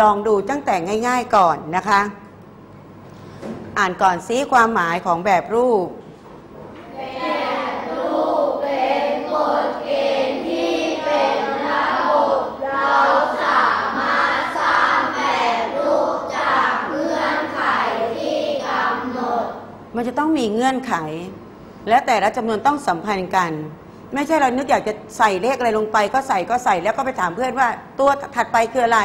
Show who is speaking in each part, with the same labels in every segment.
Speaker 1: ลองดูตั้งแต่ง่าย ๆก่อนนะคะ อ่านก่อนซิความหมายของแบบรูปมันจะต้องมีเงื่อนไข และแต่ละจำนวนต้องสัมพันธ์กัน ไม่ใช่เรานึกอยากจะใส่เลขอะไรลงไป ก็ใส่ก็ใส่แล้วก็ไปถามเพื่อนว่าตัวถัดไปคืออะไร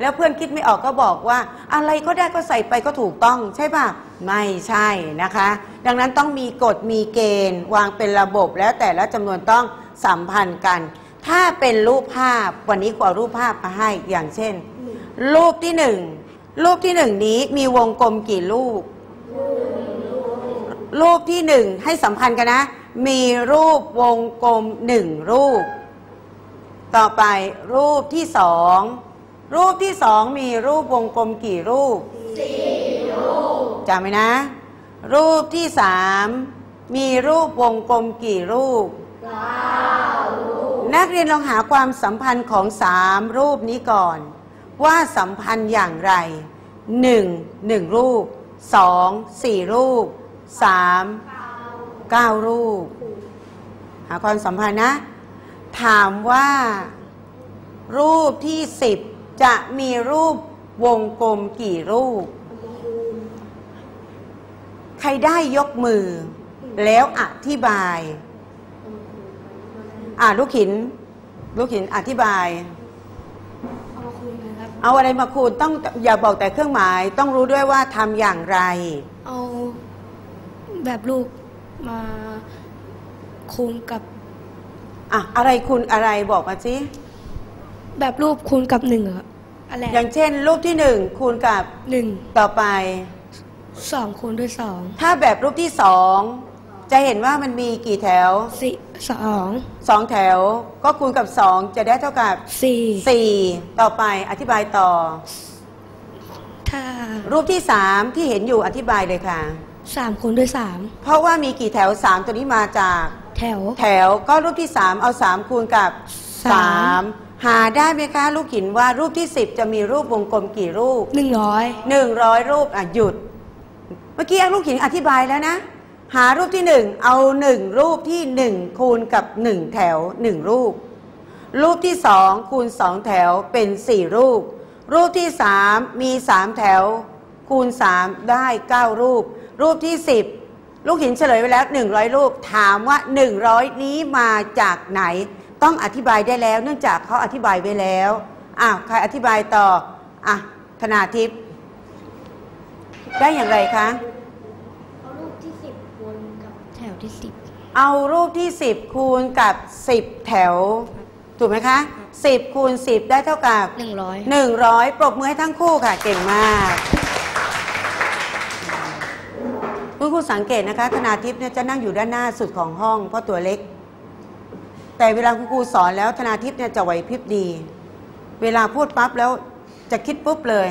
Speaker 1: แล้วเพื่อนคิดไม่ออกก็บอกว่า อะไรก็ได้ก็ใส่ไปก็ถูกต้องใช่ป่ะ ไม่ใช่นะคะ ดังนั้นต้องมีกฎมีเกณฑ์ วางเป็นระบบแล้วแต่ละจำนวนต้องสัมพันธ์กัน ถ้าเป็นรูปภาพวันนี้กว่ารูปภาพมาให้อย่างเช่น รูปที่หนึ่งรูปที่หนึ่งนี้มีวงกลมกี่ลูก รูปที่หนึ่งให้สัมพันธ์กันนะ มีรูปวงกลมหนึ่งรูป ต่อไปรูปที่สอง รูปที่สองมีรูปวงกลมกี่รูปสี่รูปจำไว้นะ รูปที่สามมีรูปวงกลมกี่รูป นักเรียนลองหาความสัมพันธ์ของสามรูปนี้ก่อน ว่าสัมพันธ์อย่างไรหนึ่งหนึ่งรูปสองสี่รูปสามเก้ารูป หาความสัมพันธ์นะ ถามว่ารูปที่สิบ จะมีรูปวงกลมกี่รูป ใครได้ยกมือ แล้วอธิบาย อ่าลูกหิน ลูกหินอธิบาย
Speaker 2: เอามาคูณกันครับ
Speaker 1: เอาอะไรมาคูณต้องอย่าบอกแต่เครื่องหมาย ต้องรู้ด้วยว่าทำอย่างไร
Speaker 2: เอาแบบรูปมาคูณกับ
Speaker 1: อะอะไรคูณอะไรบอกมาสิ
Speaker 2: แบบรูปคูณกับหนึ่งอะอะไร
Speaker 1: อย่างเช่น รูปที่หนึ่งคูณกับ
Speaker 2: หนึ่ง
Speaker 1: ต่อไป
Speaker 2: สองคูณด้วยสอง
Speaker 1: ถ้าแบบรูปที่สองจะเห็นว่ามันมีกี่แถว
Speaker 2: สี่สอง
Speaker 1: สองแถว ก็คูณกับสองจะได้เท่ากับ
Speaker 2: สี่
Speaker 1: สี่ต่อไปอธิบายต่อ
Speaker 2: ถ้า
Speaker 1: รูปที่สามที่เห็นอยู่อธิบายเลยค่ะ
Speaker 2: สามคูณด้วยสาม
Speaker 1: เพราะว่ามีกี่แถวสามตัวนี้มาจาก
Speaker 2: แถว
Speaker 1: แถวก็รูปที่สามเอาสามคูณกับ
Speaker 2: สาม
Speaker 1: สาม หาได้ไหมคะลูกหินว่ารูปที่สิบจะมีรูปวงกลมกี่รูป
Speaker 2: หนึ่งร้อย
Speaker 1: หนึ่งร้อยรูปอะหยุด เมื่อกี้ลูกหินอธิบายแล้วนะ หารูปที่หนึ่งเอาหนึ่งรูปที่หนึ่งคูณกับหนึ่งแถวหนึ่งรูป รูปที่สองคูณสองแถวเป็นสี่รูป รูปที่สามมีสามแถว คูณสามได้เก้ารูป รูปที่สิบลูกหินเฉลยไปแล้วหนึ่งร้อยรูปถามว่าหนึ่งร้อยนี้มาจากไหน ต้องอธิบายได้แล้ว เนื่องจากเขาอธิบายไว้แล้วอะใครอธิบายต่ออะธนาทิพย์ได้อย่างไรคะ
Speaker 2: เอารูปที่สิบคูณกับแถวที่สิบ
Speaker 1: เอารูปที่10คูณกับ10แถว ถูกไหมคะ10คูณ10ได้เท่ากับ
Speaker 2: หนึ่งร้อย
Speaker 1: 100ปรบมือให้ทั้งคู่ค่ะ เก่งมากคุณครูสังเกตนะคะธนาทิพย์เนี่ยจะนั่งอยู่ด้านหน้าสุดของห้องเพราะตัวเล็ก แต่เวลาคุณครูสอนแล้วธนาทิพย์เนี่ยจะไหวพริบดี เวลาพูดปั๊บแล้วจะคิดปุ๊บเลย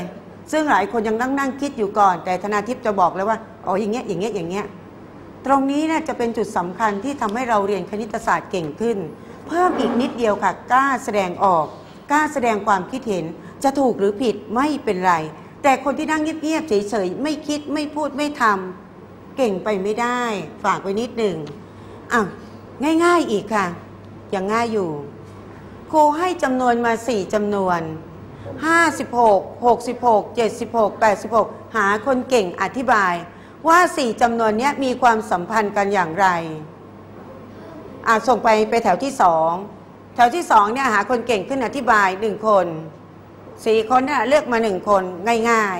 Speaker 1: ซึ่งหลายคนยังนั่งนั่งคิดอยู่ก่อน แต่ธนาทิพย์จะบอกเลยว่าอ๋ออย่างเงี้ยอย่างเงี้ยอย่างเงี้ยตรงนี้เนี่ยจะเป็นจุดสำคัญที่ทำให้เราเรียนคณิตศาสตร์เก่งขึ้น เพิ่มอีกนิดเดียวค่ะกล้าแสดงออกกล้าแสดงความคิดเห็นจะถูกหรือผิดไม่เป็นไร แต่คนที่นั่งเงียบๆเฉยๆไม่คิดไม่พูดไม่ทำเก่งไปไม่ได้ ฝากไว้นิดหนึ่งอะง่าย ๆอีกค่ะ ยังง่ายอยู่ ครูให้จำนวนมาสี่จำนวน 56 66 76 86 หาคนเก่งอธิบาย ว่าสี่จำนวนนี้มีความสัมพันธ์กันอย่างไรอะส่งไปไปแถวที่สองแถวที่สองเนี่ยหาคนเก่งขึ้นอธิบายหนึ่งคนสี่คนเนี่ยเลือกมาหนึ่งคนง่าย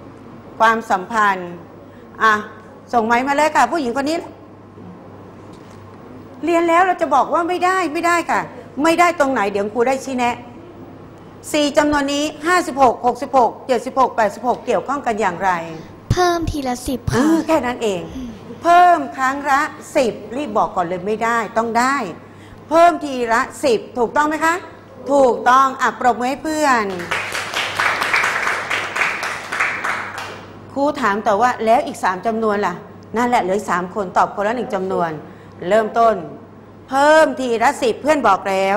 Speaker 1: ๆ ความสัมพันธ์อะส่งไม้มาเลยค่ะ ผู้หญิงคนนี้ เรียนแล้วเราจะบอกว่าไม่ได้ไม่ได้ค่ะ ไม่ได้ตรงไหนเดี๋ยวครูได้ชี้แนะสี่จำนวนนี้56 66 76 86เกี่ยวข้องกันอย่างไร
Speaker 2: เพิ่มทีละสิบ
Speaker 1: เอ
Speaker 2: ค่ะ
Speaker 1: อแค่นั้นเอง เพิ่มครั้งละ10รีบบอกก่อนเลยไม่ได้ต้องได้ เพิ่มทีละ10ถูกต้องไหมคะ ถูกต้องอะปรบมือให้เพื่อนครูถามต่อว่าแล้วอีก3จำนวนล่ะ นั่นแหละเหลืออกสามคนตอบคนละหนึ่งจำนวน เริ่มต้น เพิ่มทีละสิบเพื่อนบอกแล้ว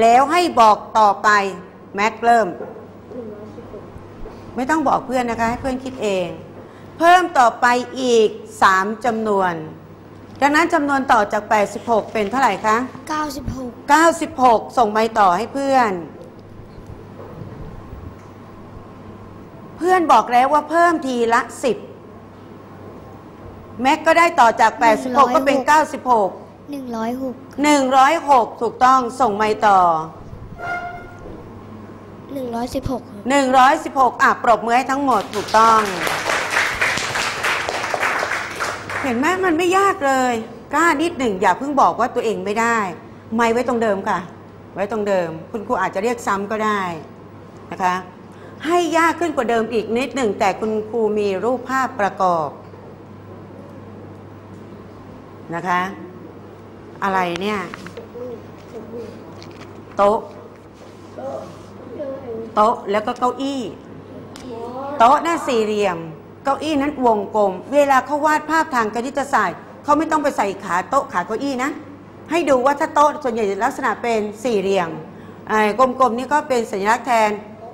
Speaker 1: แล้วให้บอกต่อไป แม็กเริ่ม
Speaker 2: ห
Speaker 1: ไม่ต้องบอกเพื่อนนะคะให้เพื่อนคิดเอง เพิ่มต่อไปอีก 3จำนวน ดังนั้นจำนวนต่อจาก 86 เป็นเท่าไหร่คะ
Speaker 2: 96
Speaker 1: 96 ส่งไปต่อให้เพื่อน เพื่อนบอกแล้วว่าเพิ่มทีละ 10 แม็กก็ได้ต่อจาก 86 ก็เป็น 96
Speaker 2: 106
Speaker 1: 106 ถูกต้องส่งไปต่อ
Speaker 2: 116ครับ
Speaker 1: 116 อะ ปรบมือให้ทั้งหมดถูกต้อง เห็นไหมมันไม่ยากเลย กล้านิดหนึ่งอย่าเพิ่งบอกว่าตัวเองไม่ได้ ไม่ไว้ตรงเดิมค่ะ ไว้ตรงเดิม คุณครูอาจจะเรียกซ้ำก็ได้นะคะ ให้ยากขึ้นกว่าเดิมอีกนิดหนึ่ง แต่คุณครูมีรูปภาพประกอบ นะคะ อะไรเนี่ย โต๊ะ โต๊ะแล้วก็เก้าอี้ โต๊ะน่าสี่เหลี่ยม เก้าอี้นั้นวงกลม เวลาเขาวาดภาพทางคณิตศาสตร์เขาไม่ต้องไปใส่ขาโต๊ะขาเก้าอี้นะ ให้ดูว่าถ้าโต๊ะส่วนใหญ่ลักษณะเป็นสี่เหลี่ยมไอ้กลมๆนี่ก็เป็นสัญลักษณ์แทน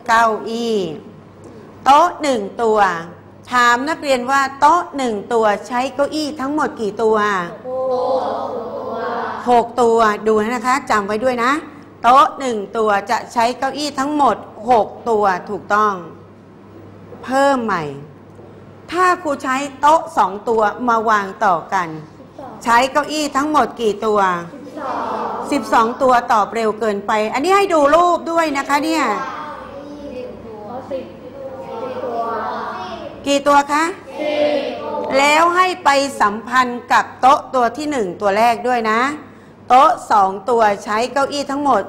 Speaker 1: เก้าอี้ โต๊ะหนึ่งตัว ถามนักเรียนว่าโต๊ะหนึ่งตัวใช้เก้าอี้ทั้งหมดกี่ตัวหกตัวดูนะคะจำไว้ด้วยนะ โต๊ะหนึ่งตัวจะใช้เก้าอี้ทั้งหมดหกตัวถูกต้อง เพิ่มใหม่ ถ้าครูใช้โต๊ะสองตัวมาวางต่อกัน ใช้เก้าอี้ทั้งหมดกี่ตัว12ตัวตอบเร็วเกินไป อันนี้ให้ดูรูปด้วยนะคะเนี่ย กี่ตัวคะแล้วให้ไปสัมพันธ์กับโต๊ะตัวที่หนึ่งตัวแรกด้วยนะ โต๊ะสองตัวใช้เก้าอี้ทั้งหมด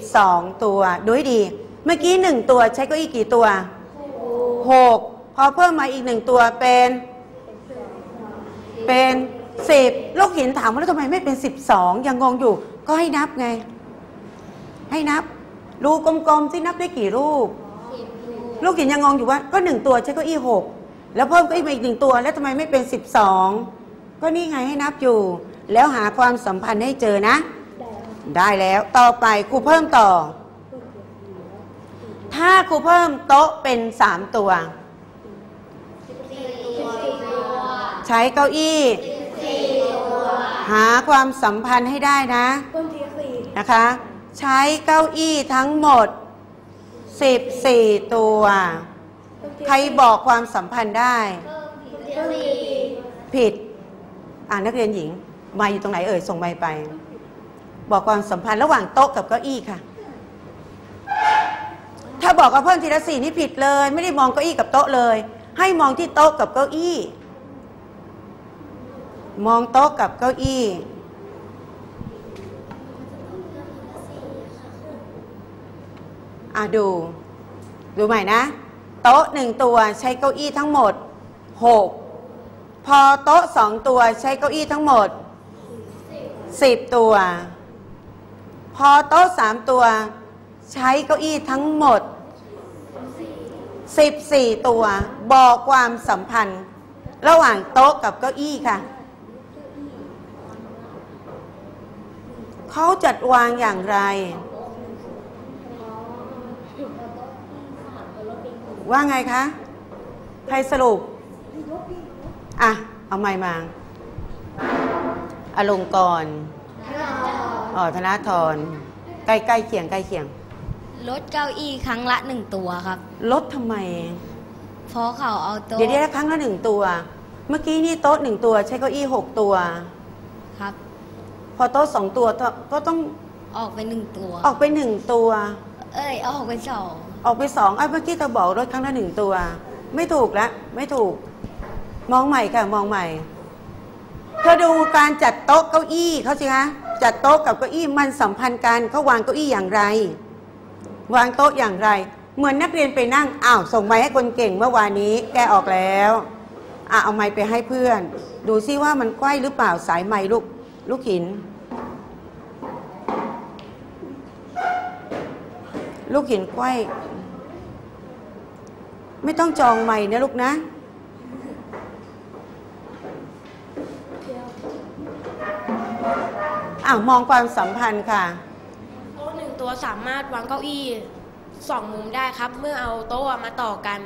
Speaker 1: 12ตัวดูให้ดี เมื่อกี้หนึ่งตัวใช้เก้าอี้กี่ตัวหกพอเพิ่มมาอีกหนึ่งตัวเป็น เป็นสิบลูกหินถามว่าแล้วทำไมไม่เป็นสิบสองยังงงอยู่ ก็ให้นับไง ให้นับรูกลมๆที่นับได้กี่รูป ลูกหินยังงงอยู่ว่า ก็หนึ่งตัวใช้เก้าอี้หก แล้วเพิ่มก้าอี้มาอีกหนึ่งตัว แล้วทำไมไม่เป็นสิบสองก็นี่ไงให้นับอยู่ แล้วหาความสัมพันธ์ให้เจอนะ ได้แล้วต่อไปครูเพิ่มต่อ ถ้าครูเพิ่มโต๊ะเป็นสามตัว ใช้เก้าอี้หาความสัมพันธ์ให้ได้นะนะคะ ใช้เก้าอี้ทั้งหมด 14 ตัว ใครบอกความสัมพันธ์ได้ ผิด อ่านักเรียนหญิง มาอยู่ตรงไหนเอ่ย ส่งไมค์ไป บอกความสัมพันธ์ระหว่างโต๊ะกับเก้าอี้ค่ะ ถ้าบอกว่าเพิ่มทีละสี่นี่ผิดเลย ไม่ได้มองเก้าอี้กับโต๊ะเลย ให้มองที่โต๊ะกับเก้าอี้ มองโต๊ะกับเก้าอี้อะดู ดูใหม่นะ โต๊ะหนึ่งตัวใช้เก้าอี้ทั้งหมดหกพอโต๊ะสองตัวใช้เก้าอี้ทั้งหมดสิบตัว พอโต๊ะสามตัว ใช้เก้าอี้ทั้งหมดสิบสี่ตัว บอกความสัมพันธ์ ระหว่างโต๊ะกับเก้าอี้ค่ะเขาจัดวางอย่างไร ว่าไงคะ ใครสรุป อะ เอาไม้มาอลงกรณ์อ๋อธนาธรใกล้ใกล้เคียงใกล้เคียง
Speaker 3: ลดเก้าอี้ครั้งละหนึ่งตัวครับ
Speaker 1: ลดทำไม
Speaker 3: เพราะเขาเอาโต๊ะ
Speaker 1: เดี๋ยวได้ครั้งละหนึ่งตัว เมื่อกี้นี่โต๊ะหนึ่งตัว ใช้เก้าอี้หกตัว
Speaker 3: ครับ
Speaker 1: พอโต๊ะสองตัวก็ต้อง
Speaker 3: ออกไปหนึ่งตัว
Speaker 1: ออกไปหนึ่งตัว
Speaker 3: เอ้ยเอาออกไปสอง
Speaker 1: ออกไปสองไอ้เมื่อกี้เธอบอกลดครั้งละหนึ่งตัว ไม่ถูกละไม่ถูก มองใหม่ค่ะ มองใหม่เธอดูการจัดโต๊ะเก้าอี้เขาสิคะจัดโต๊ะกับเก้าอี้มันสัมพันธ์กันเขาวางเก้าอี้อย่างไร วางโต๊ะอย่างไร เหมือนนักเรียนไปนั่งอ้าวส่งไม้ให้คนเก่งเมื่อวานนี้แกออกแล้วอะเอาไม้ไปให้เพื่อน ดูซิว่ามันใกล้หรือเปล่าสายไม้ลูกลูกหิน ลูกหินไกว้ ไม่ต้องจองใหม่นะลูกนะอ้าวมองความสัมพันธ์ค่ะ
Speaker 4: โต๊ะหนึ่งตัวสามารถวางเก้าอี้สองมุมได้ครับ เมื่อเอาโต๊ะมาต่อกัน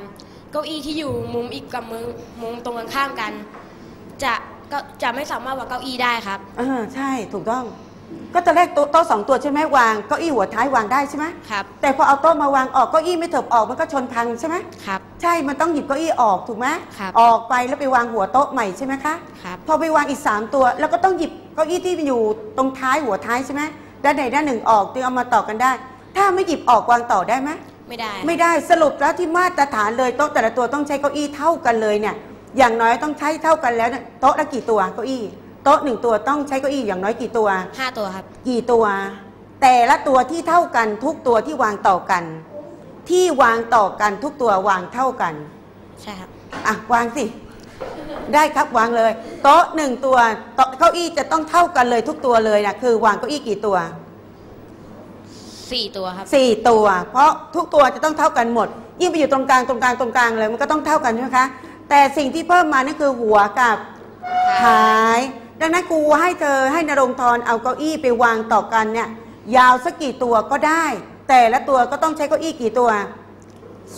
Speaker 4: เก้าอี้ที่อยู่มุมอีกกับมุมมุมตรงกันข้ามกัน จะก็จะไม่สามารถวางเก้าอี้ได้ครับ
Speaker 1: เออใช่ถูกต้อง ก็ตอนแรกโต๊ะโต๊ะสองตัวใช่ไหมวางเก้าอี้หัวท้ายวางได้ใช่ไหม
Speaker 4: ครับ
Speaker 1: แต่พอเอาโต๊ะมาวางออกเก้าอี้ไม่เถิบออกมันก็ชนพังใช่ไหม
Speaker 4: ครับ
Speaker 1: ใช่มันต้องหยิบเก้าอี้ออกถูกไหม
Speaker 4: ครับ
Speaker 1: ออกไปแล้วไปวางหัวโต๊ะใหม่ใช่ไหมคะ
Speaker 4: ครับ
Speaker 1: พอไปวางอีก3ตัวแล้วก็ต้องหยิบเก้าอี้ที่อยู่ตรงท้ายหัวท้ายใช่ไหมด้านใดด้านหนึ่งออกจึงเอามาต่อกันได้ ถ้าไม่หยิบออกวางต่อได้ไหม
Speaker 4: ไม่ได้
Speaker 1: ไม่ได้สรุปแล้วที่มาตรฐานเลยโต๊ะแต่ละตัวต้องใช้เก้าอี้เท่ากันเลยเนี่ยอย่างน้อยต้องใช้เท่ากันแล้วเนี่ยโต๊ะละกี่ตัวเก้าอี้ โต๊ะหนึ่งตัวต้องใช้เก้าอี้อย่างน้อยกี่ตัว
Speaker 4: ห้าตัวครับ
Speaker 1: กี่ตัว แต่ละตัวที่เท่ากันทุกตัวที่วางต่อกัน ที่วางต่อกันทุกตัววางเท่ากัน
Speaker 4: ใช่ครับ
Speaker 1: อะวางสิ ได้ครับวางเลย โต๊ะหนึ่งตัวโต๊ะเก้าอี้จะต้องเท่ากันเลยทุกตัวเลยนะคือ วางเก้าอี้กี่ตัว
Speaker 4: สี่ตัวครับ
Speaker 1: สี่ตัว เพราะทุกตัวจะต้องเท่ากันหมด ยิ่งไปอยู่ตรงกลางตรงกลางตรงกลางเลยมันก็ต้องเท่ากันใช่ไหมคะ แต่สิ่งที่เพิ่มมานั่นคือหัวกับท้าย ดังนั้นครูให้เธอให้นรงค์ธรเอาเก้าอี้ไปวางต่อกันเนี่ยยาวสักกี่ตัวก็ได้ แต่ละตัวก็ต้องใช้เก้าอี้กี่ตัว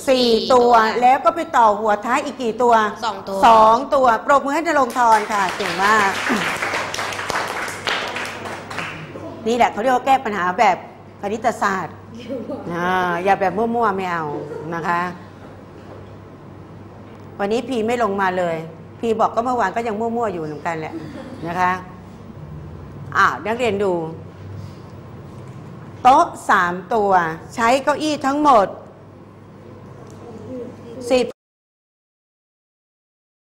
Speaker 1: สี่
Speaker 4: สี่
Speaker 1: ตัว
Speaker 4: ตัว
Speaker 1: แล้วก็ไปต่อหัวท้ายอีกกี่ตัว
Speaker 4: สองตัว
Speaker 1: สองตัวปรบมือให้นรงค์ธรค่ะเก่งมาก นี่แหละเขาเรียกว่าแก้ปัญหาแบบคณิตศาสตร์อ่าอย่าแบบมั่วๆไม่เอานะคะ วันนี้พีไม่ลงมาเลย พี่บอกก็เมื่อวานก็ยังมั่วๆอยู่เหมือนกันแหละนะคะอ่านักเรียนดู โต๊ะสามตัว ใช้เก้าอี้ทั้งหมด